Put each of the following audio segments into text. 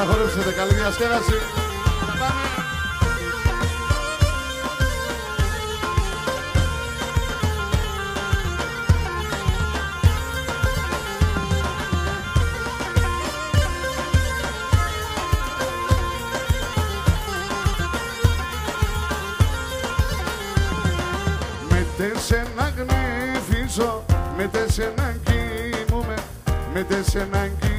Μπορείτε να χορέψετε καλή διασκέδαση. Με τέσσερα γνέφιζω, με τέσσερα κοιμούμαι, με τέσσερα κοιμούμαι,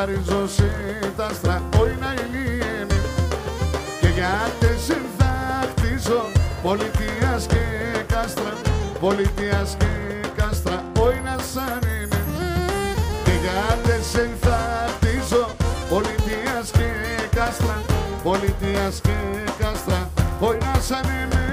να χαριζούσε τα άστρα όχι να ηλίεμαι και γιατί σε θα χτίζω πολιτείας και κάστρα πολιτείας και κάστρα όχι να σαν είμαι και γιατί σε θα χτίζω πολιτείας και κάστρα πολιτείας και κάστρα όχι να σαν είμαι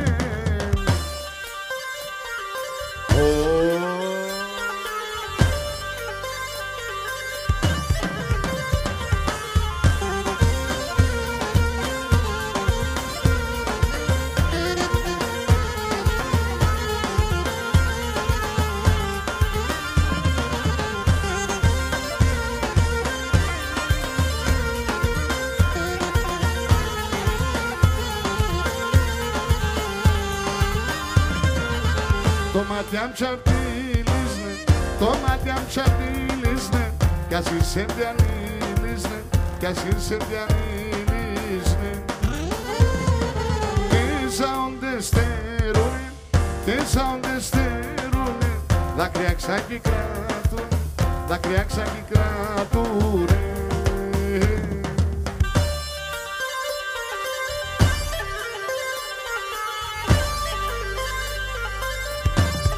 μάτια μου τσαπίλισνε, το μάτια μου τσαπίλισνε κι ας είσαι διανύλισνε, κι ας είσαι διανύλισνε Τις όντες στερούνε, τις όντες στερούνε δάκρυα ξάκι κράτουν, δάκρυα ξάκι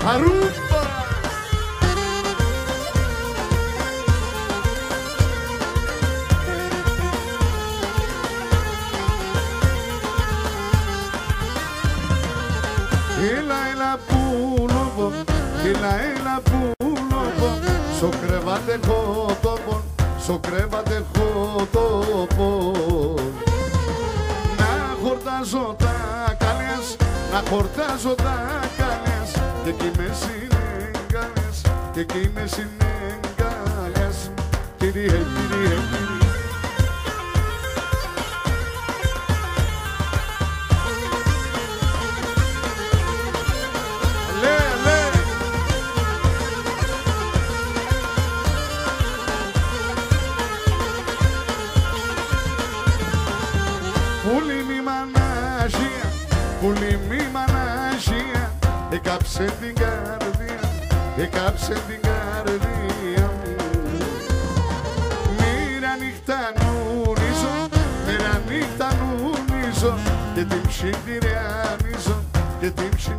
κράτουνε Αρούμπα! Έλα, έλα πουλόβο, έλα, έλα πουλόβο Στο κρεβάτι έχω τόπο, στο κρεβάτι έχω τόπο. Να χορτάζω τα καλιάς, να χορτάζω τα καλιάς Και εκεί με συνέγκαλες, και εκεί με συνέγκαλες Κυριέ, κυριέ, κυριέ Έκαψε την καρδία, έκαψε την καρδία μου. Μοίρα νύχτα νουνίζω, μοίρα νύχτα νουνίζω Και την ψιντηριανίζω, και την ψιντηριανίζω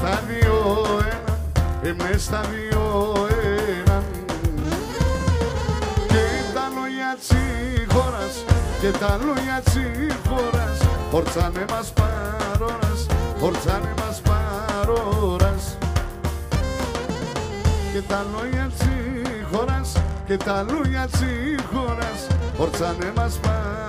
στα δύο ένα, είμαι στα δύο ένα. Και τα λόγια της χώρας, και τα λόγια της χώρας Ορτσάνε μας πάρα ορτσάνε μας παρόρας και τα λόγια τσίχωρας και τα λόγια τσίχωρας ορτσάνε μας παρόρας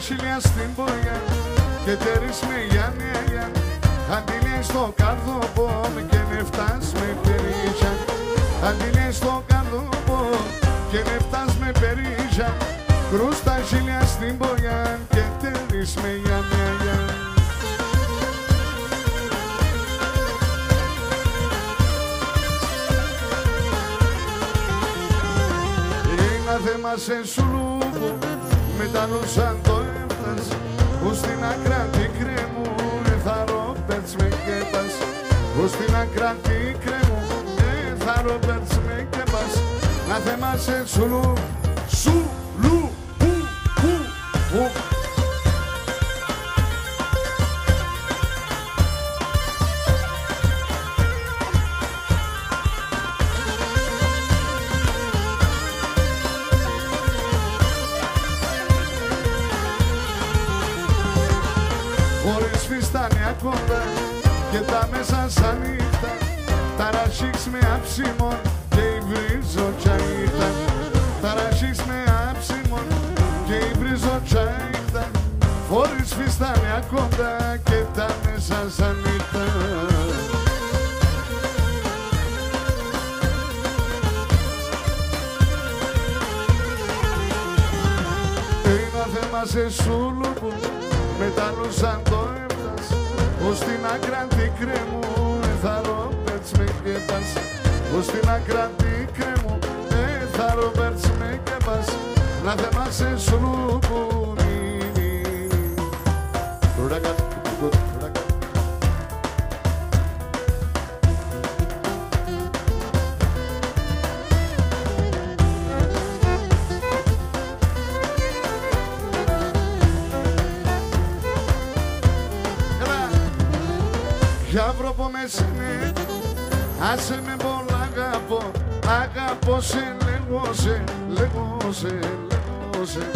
Κρουστά χιλιά στην πογιά και τέρις με Γιάννη Αντιλέ στο καρδόπο και νεφτάς με περίζα Αντιλέ στο καρδόπο και νεφτάς με περίζα Κρούστα χιλιά στην πογιά και τέρις με Γιάννη Είναι θέμα σε σουλούκου με τα νουσαν το έφτας που στην ακράτη κρέμου θα Ρόμπερτς με κέπας που στην ακράτη κρέμου θα Ρόμπερτς με κέπας να θέμα σε σουλού σουλού που που που και τα μέσα σαν νύχτα Είναι θέμα σε σούλουπου με τα νουσαν το έφτας ως την ακραντή κρέμου θα Ρόμπερτς με κέπας. Ως την ακραντή κρέμου θα Ρόμπερτς με κέπας. Να θέμα σε σούλουπου Για βρόπο μες σενέ, άσε με πολλά αγαπώ. Αγαπώ σε, λέγω σε, λέγω σε, λέγω σε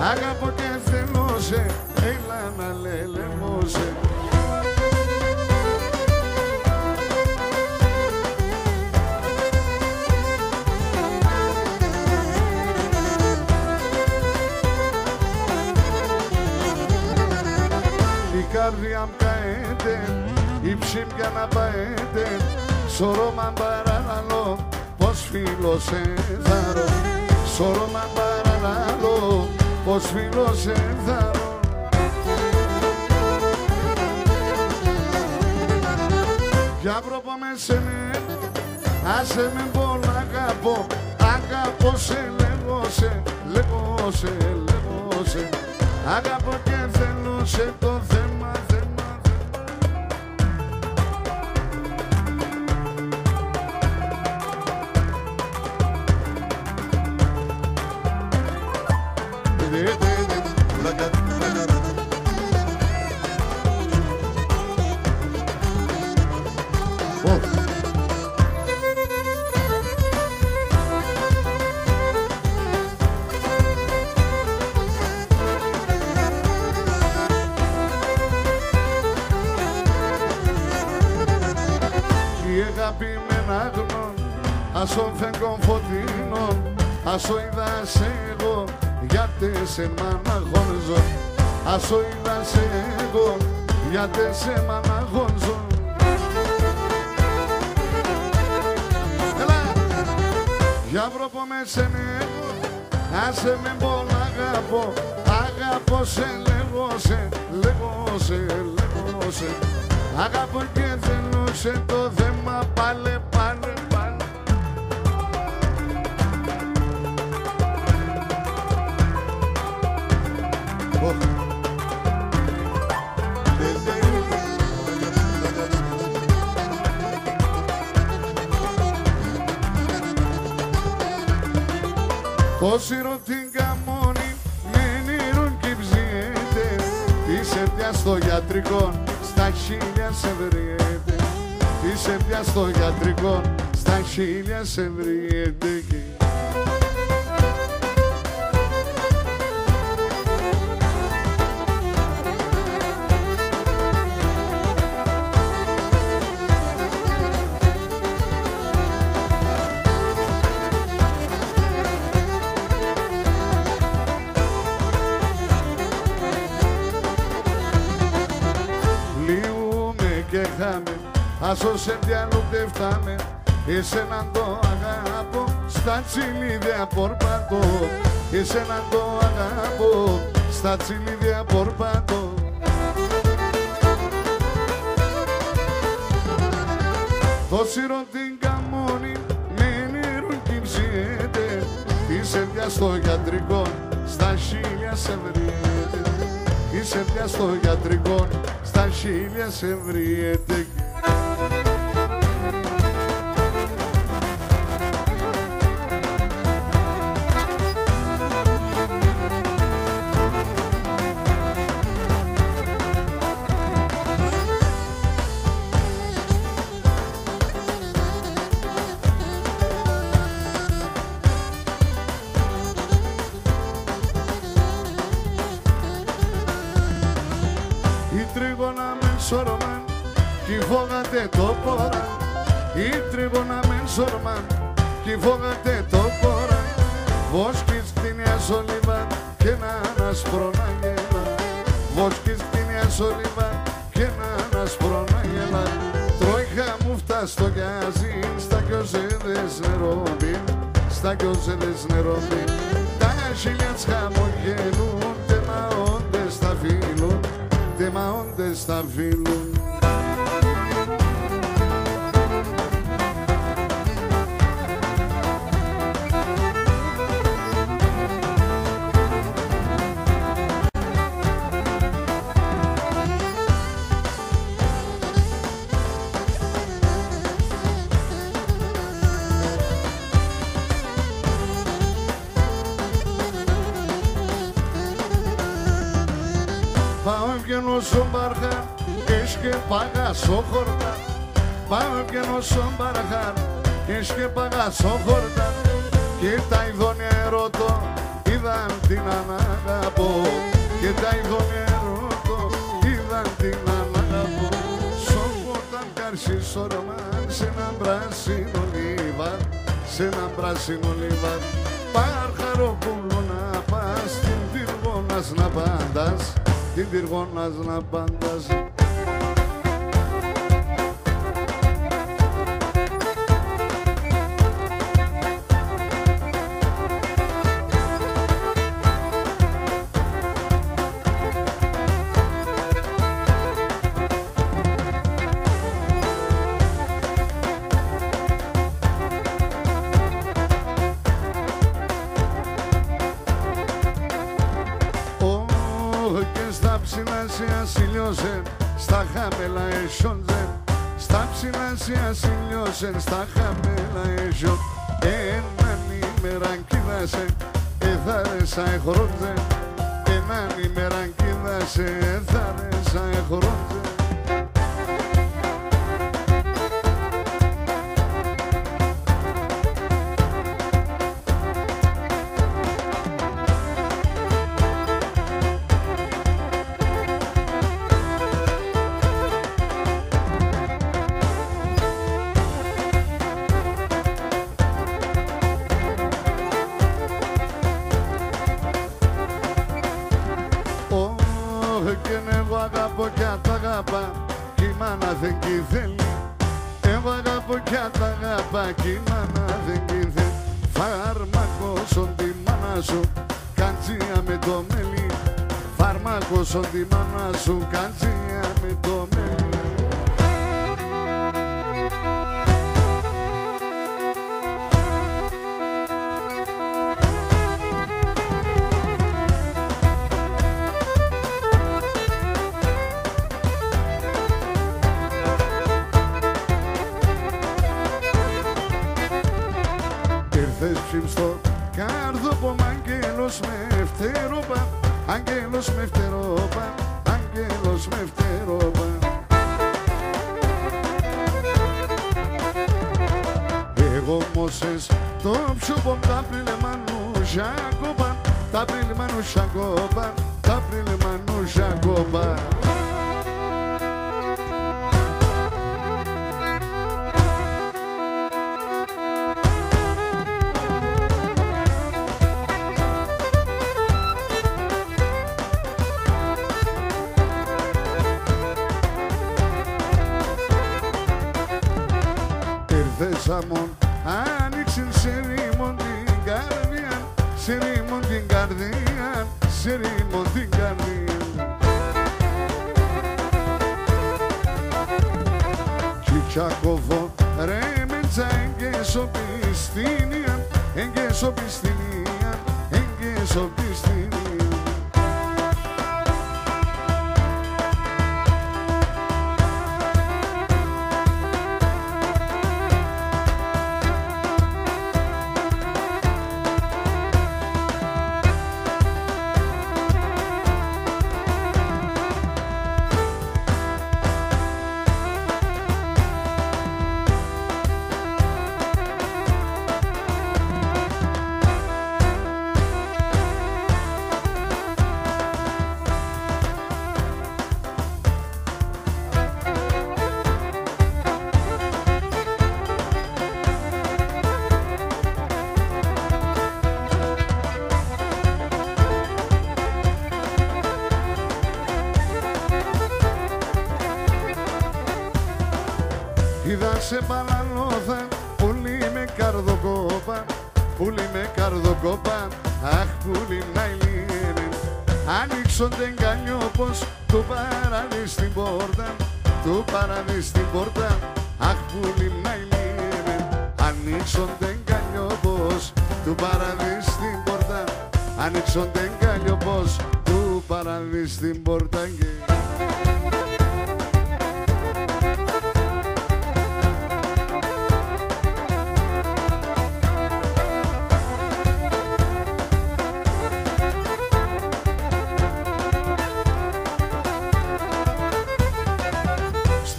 Αγαπώ και θέλω σε, έλα να λέ, λέγω σε Η καρδιά μου καέται, η ψήμια να παέται Σώρωμα παραλαλώ, πως φίλο σε θαρώ Σώρωμα παραλαλώ, πως φίλο σε θαρώ Για πρόπο με σενέ, άσε με πολλά αγαπώ. Αγαπώ σε, λέγω σε, λέγω σε, λέγω σε. Αγαπώ και θέλω σε το θέμα, θέμα, ασό είδα σε εγώ, γιατί σε μαναγόνζω. Ασό είδα σε εγώ, γιατί σε μαναγόνζω. Έλα! Για βρόπο με σενέ, άσε με πολλά αγαπώ, αγαπώ σε λέγω σε, λέγω σε, λέγω σε. Αγαπώ και θέλω σε το θέμα πάλε, Το σύρο την καμόνι με νερούν και ψιέται Είσαι πια στο γιατρικό, στα χίλια σε βριέται Είσαι πια στο γιατρικό, στα χίλια σε βριέται Άσο σε διαλουτευτάμε Εσέναν το αγάπω Στα τσιλίδια πορπάτω. Εσέναν το αγάπω Στα τσιλίδια πορπάτω. Το σύρο την καμόνι με νερούν κυψιέται Είσαι πια στο γιατρικό Στα χίλια σε βριέται Είσαι πια στο γιατρικό Στα χίλια σε βριέται Έχεις και παγάσω χορτά Πάω βγαίνω στον παρχάρ Έχεις και παγάσω χορτά Και τα ειδόνια ερωτώ Είδαν την αναγαπώ. Και τα ειδόνια ερωτώ Είδαν την αναγαπώ. Στον χορτάν κάρσι σορμάν Σε έναν πράσινο λίβαν Σε έναν πράσινο λίβαν Παρχαρό πουλό να πας Την πυργώνας να πάντας την πυργώνας να παντάζει Φάρμακο σον τη μάνα σου καντζία με chegou καρδιά σε ρήμον την καρδιά Τσακοβό ρε μετζά εγκέσο πιστήνια εγκέσο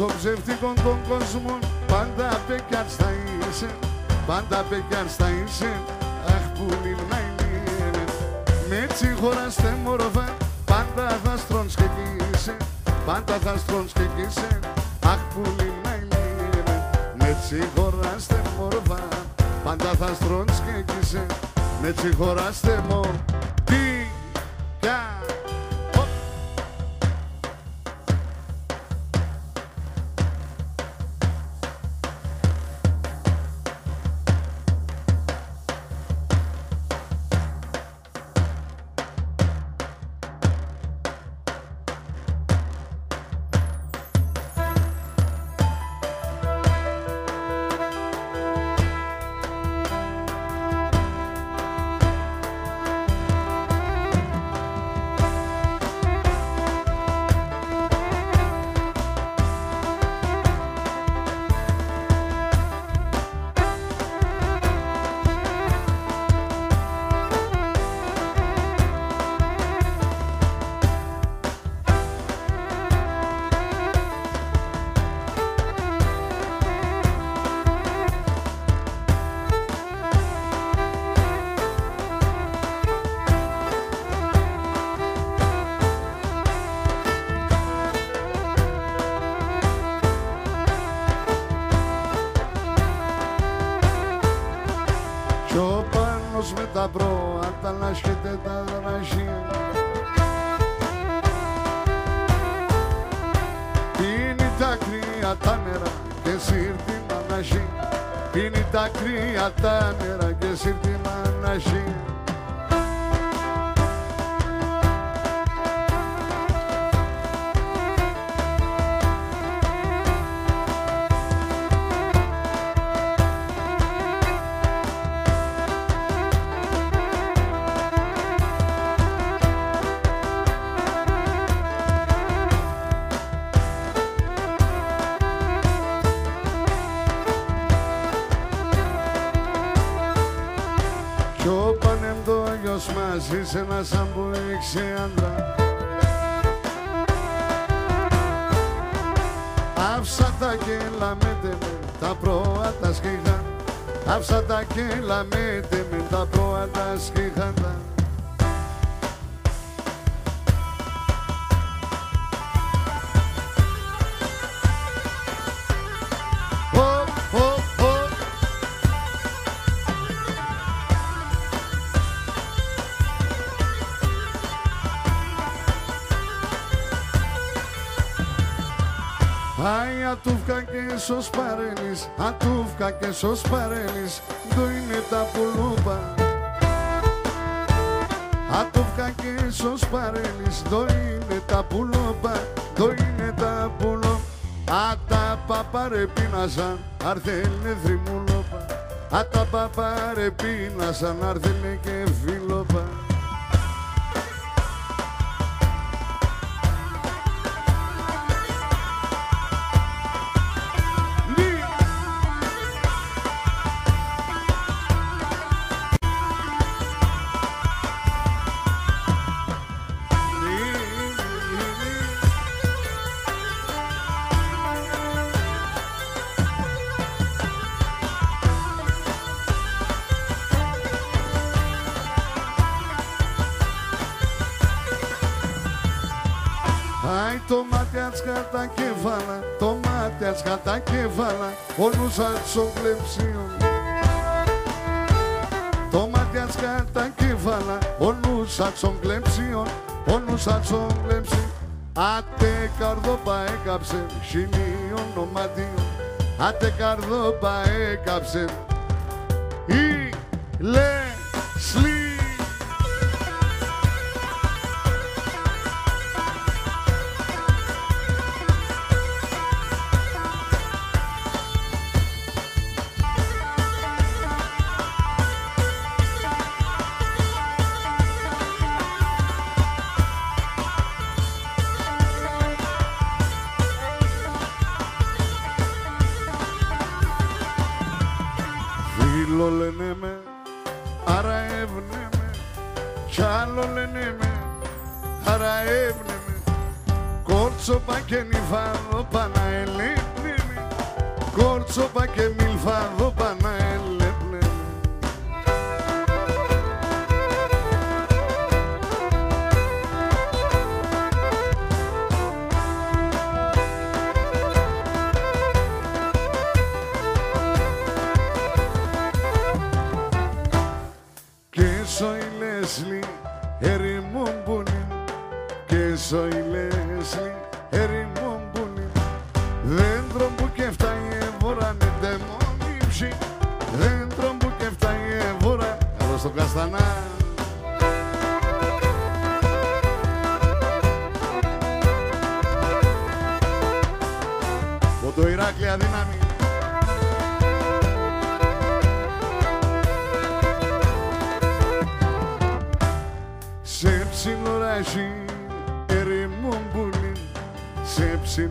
Στο ψεύτικο των κόσμων πάντα πεκιάς θα είσαι Πάντα πεκιάς θα είσαι. Αχ που να είναι. Με έτσι χωράστε μορφά Πάντα θα στρώνεις και κοίσε Πάντα θα στρώνεις και κοίσε Αχ που να είναι. Με έτσι χωράστε μορφά Πάντα θα στρώνεις και κοίσε Με έτσι χωράστε μορφά Τι, κρύα τα νερά και σύρτη μαναζή. Πίνει τα κρύα τα νερά και σύρτη μαναζή τα κέλα με τα πρόατα σκύχα Άφησα τα κέλα με τα πρόατα σκύχα ατούφκα και σως παρέλεις, ατούφκα και σως παρέλεις, το είναι τα πουλούπα. Ατούφκα και σως παρέλεις, το είναι τα πουλούπα, το είναι τα πουλούπα. Ατα παπάρε πίνασαν, αρθέλνε θρυμουλόπα. Ατα παπάρε πίνασαν, αρθέλνε και το μάτι κατά κέφαλα, το μάτι κατά κέφαλα, ο νους κλεψίων. Το μάτι κατά κέφαλα, ο νους κλεψίων, ο νους κλεψίων. Άτε καρδόπα έκαψε, χιλίων νοματίων, άτε καρδόπα έκαψε, η λε soy Leslie, ερημούν πουνιν Και soy Leslie, ερημούν πουνιν Δέντρο που και φτάει εβόρα ντε μόνιψη Δέντρο που και φτάει εβόρα Εδώ στο Καστανά. Από το Ηράκλειο αδύναμη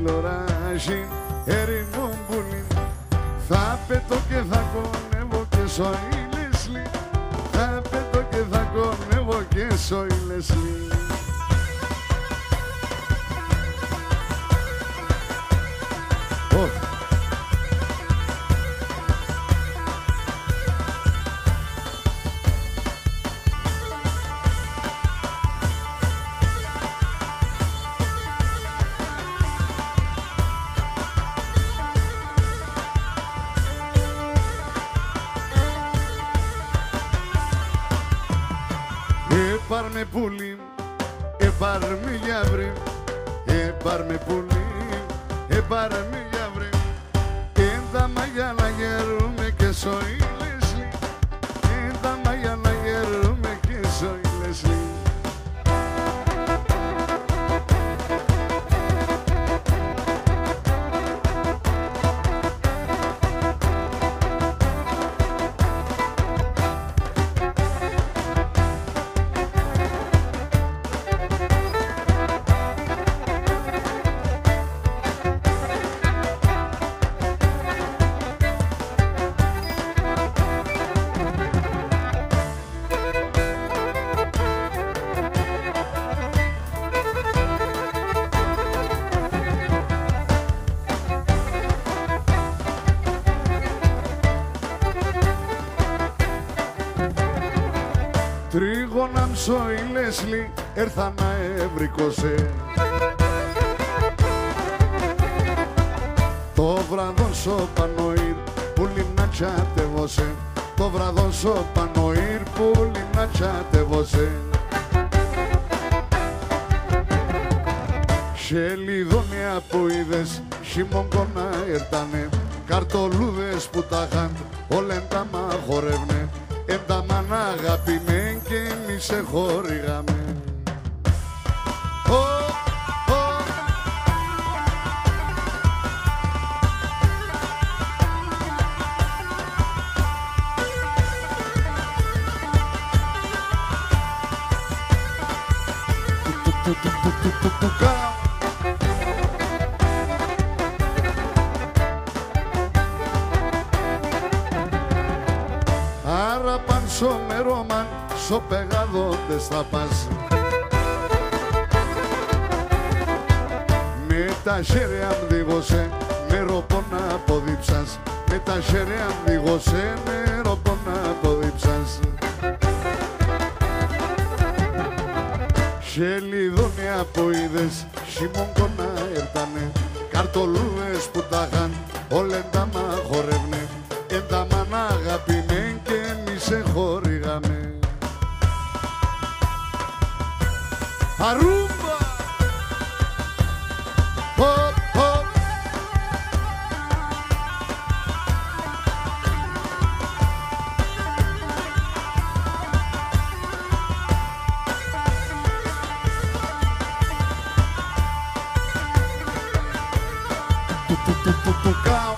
Σε ψιλοράζει Τρίγωνα η Λέσλι έρθα να έβρικωσε Το βραδόν σο πανοήρ που να τσάτευωσε Το βραδόν σο πανοήρ που να τσάτευωσε Σελιδόνια που είδες χειμώγκονα έρτανε. Καρτολούδες που τα είχαν όλα τα μαχορεύνε Εν τα μάνα αγαπημέν και εμείς σε τα χέρια μου δίγωσε, με ροπό να αποδείψας. Με τα χέρια μου δίγωσε, με ροπό να αποδείψας. Χελιδόνια που είδες, χειμώγκονα έρτανε. Καρτολούδες που τα είχαν, όλα τα μαχορεύνε Εν τα μάνα αγαπημέν και εμείς σε χορηγάμε Αρούμπα! Hop, hop. Του, του, του, του, του, κάου.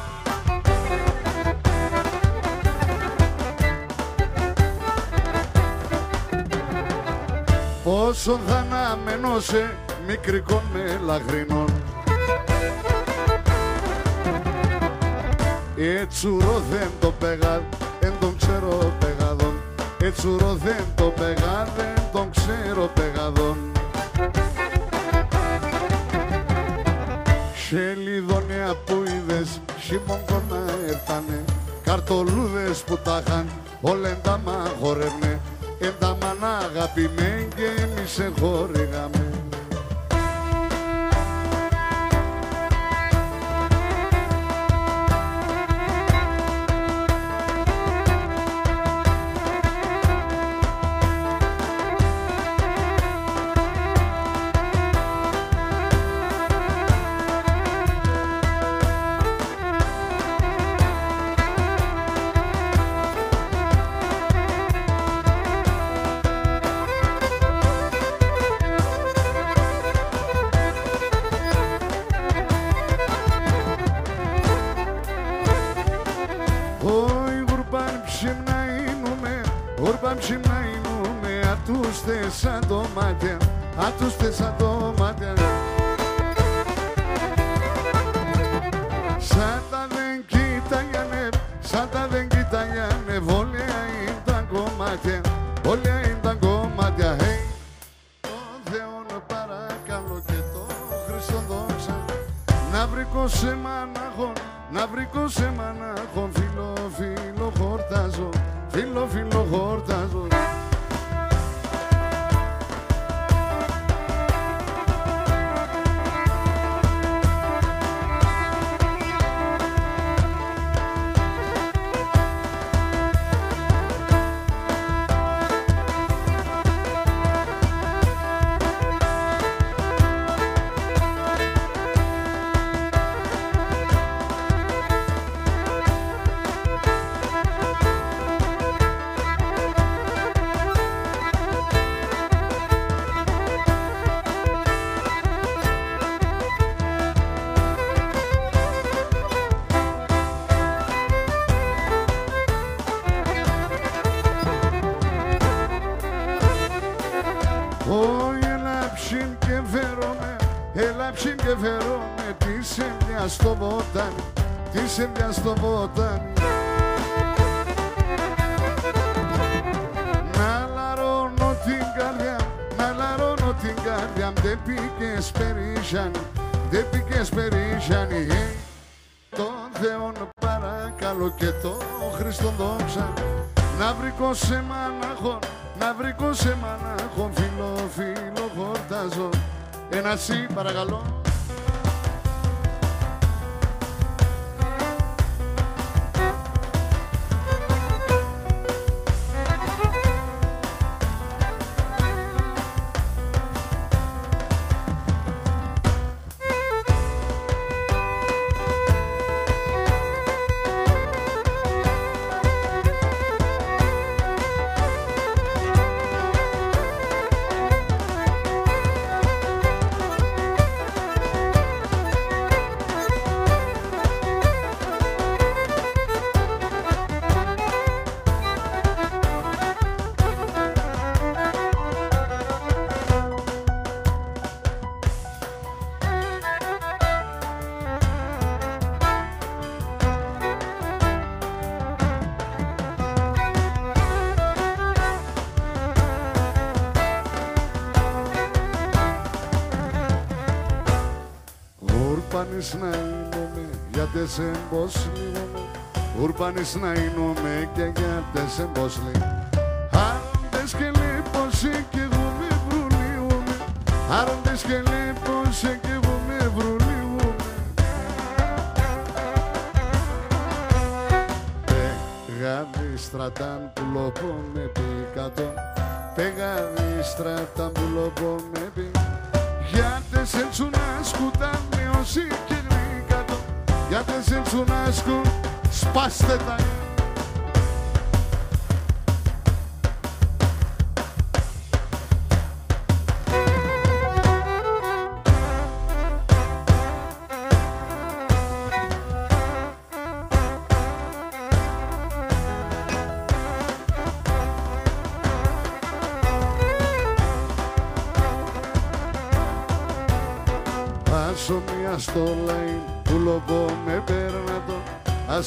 Πόσο θα αναμένωσε μικρικών με Ετσουρό δεν το πεγά, δεν τον ξέρω πεγαδόν. Ετσουρό δεν το πεγά, δεν τον ξέρω πεγαδόν. Σελιδόνια που είδες, χειμώγκονα έρθανε. Καρτολούδες που τα είχαν, όλα τα μαγορεύνε Εν τα μάνα αγαπημέν και εμείς σε ατούς θέσα το δεν πήγες περίσσιανη ε. Τον Θεό παρακαλώ και το Χριστό δόξα Να βρήκω σε μαναχών, γαβρικό σε μανάχο φίλο φίλο χορτάζω Ένα σι παρακαλώ γιατί σε πως λίγο Ουρπάνης να είμαι και γιατί σε πως λίγο Άροντες και λίπωση κι εγώ με βρουλίουμε Άροντες και λίπωση κι εγώ με βρουλίουμε Πεγάδι στρατάν που λοπώ με πει κάτω Πεγάδι στρατάν που λοπώ με πει Γιατί σε τσουνάσκου τα νεωσί και γρήγατο Γιατί σε τσουνάσκου σπάστε τα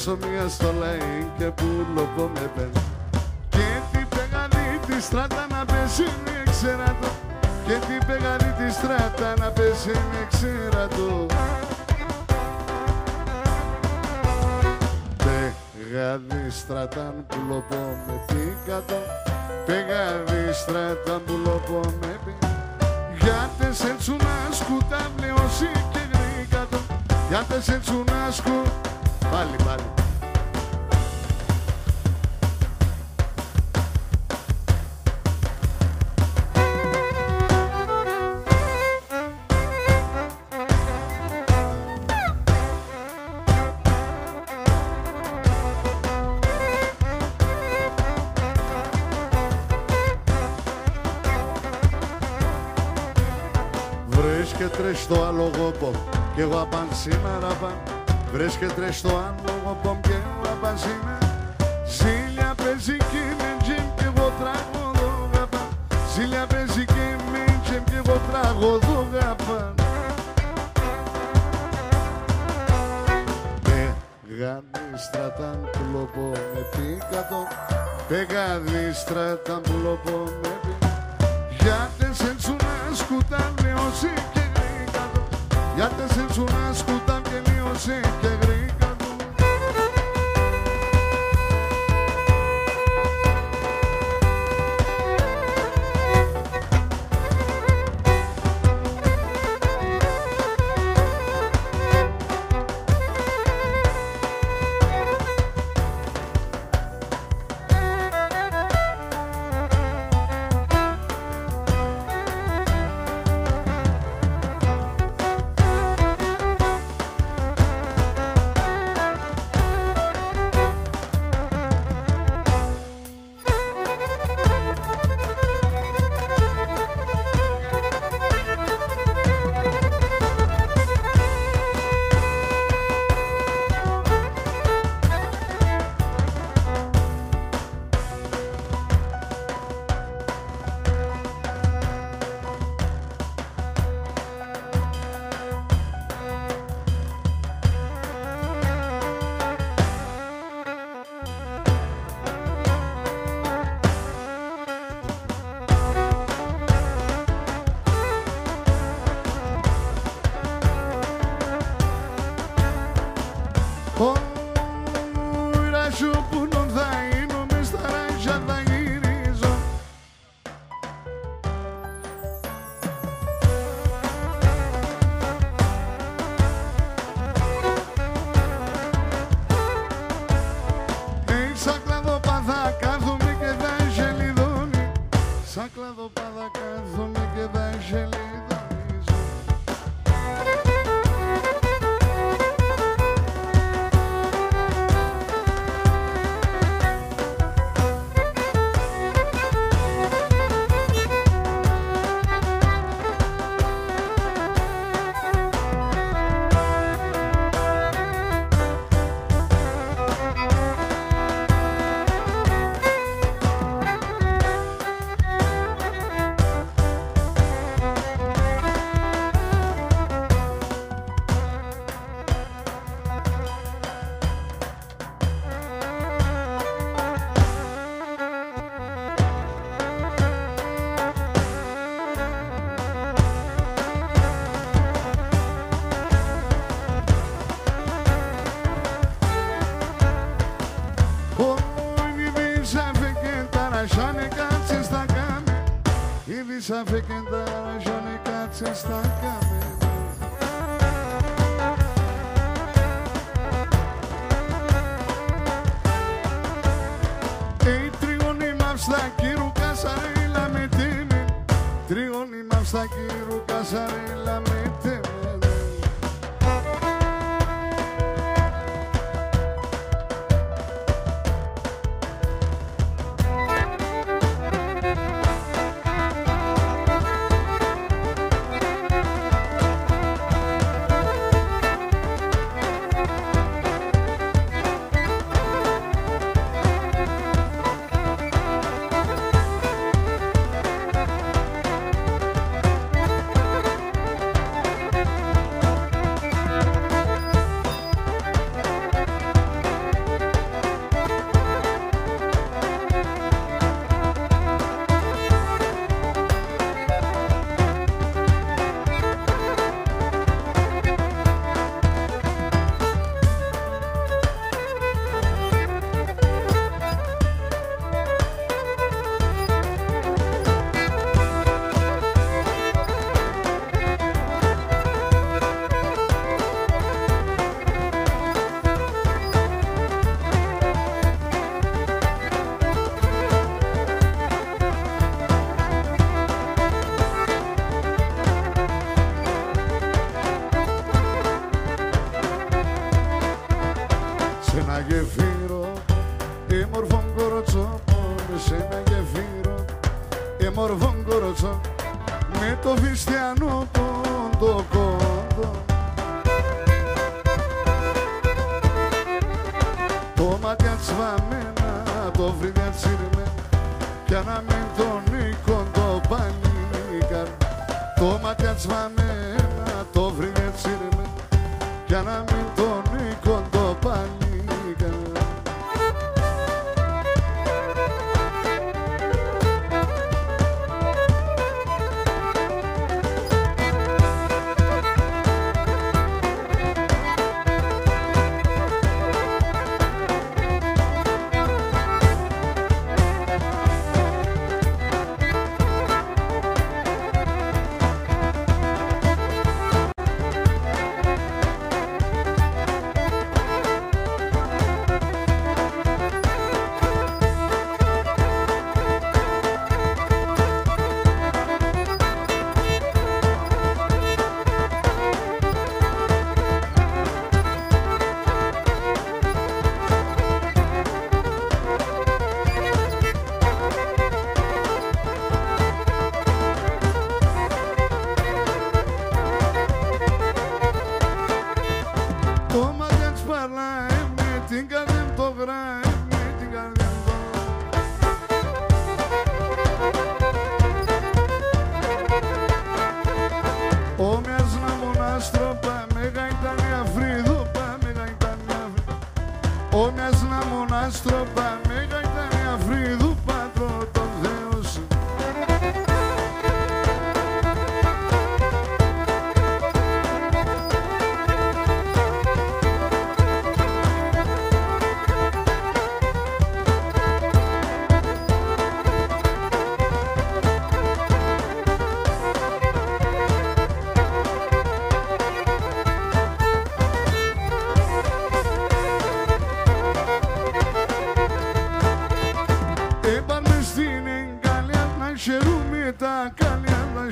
Άσο μία στο λαϊν και που λοπώ με πέρνατο Και την πεγαλή τη στράτα να πέσει με ξερατό Και την πεγαλή τη στράτα να πέσει με ξερατό Πεγαδί στράταν που λοπώ με πίκατο Πεγαδί στράταν που λοπώ με πίκατο γιατί σε τσουνάσκου τα βλεωσί και γρήγατο Γιατί σε τσουνάσκου Πάλι πάλι. Βρίσκεται στο άλογο και εγώ απαν σήμερα παν Βρίσκεται στο άλογο και εγώ απαν σήμερα Ζήλια παίζικη με τζιμ και εγώ τραγωδό γαπαν Ζήλια παίζικη με τζιμ και εγώ τραγωδό γαπαν Πεγαδίστραταν που λοπώ με πίκατο. Πεγαδίστραταν που λοπώ με πίκατο. Γιατί σε τσουνάσκου τα νεωσί και γρήγατο Γιατί σε τσουνάσκου τα νεωσί vaca. vem quem dará, já nem cá se.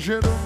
gerou